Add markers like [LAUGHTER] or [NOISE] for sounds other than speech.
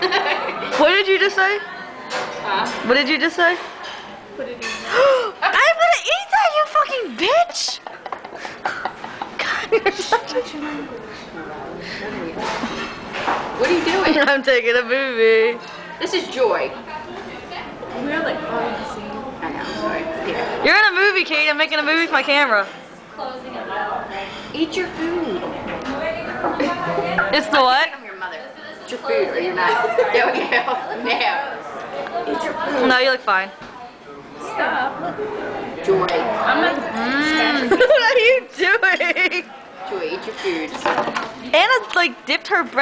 What did you just say? Huh? What did you just say? Put it in. I'm gonna eat that, you fucking bitch! God, you're such a... What are you doing? [LAUGHS] I'm taking a movie. This is Joy. We're like all the same. I know, sorry. Here. You're in a movie, Kate. I'm making a movie with my camera. Eat your food. [LAUGHS] It's the what? I'm your. Eat your food or you're not. There we go. Now. Eat your food. No, you look fine. Stop. Joy. I'm not. Mm. [LAUGHS] what are you doing? Joy, eat your food. Anna like dipped her bread.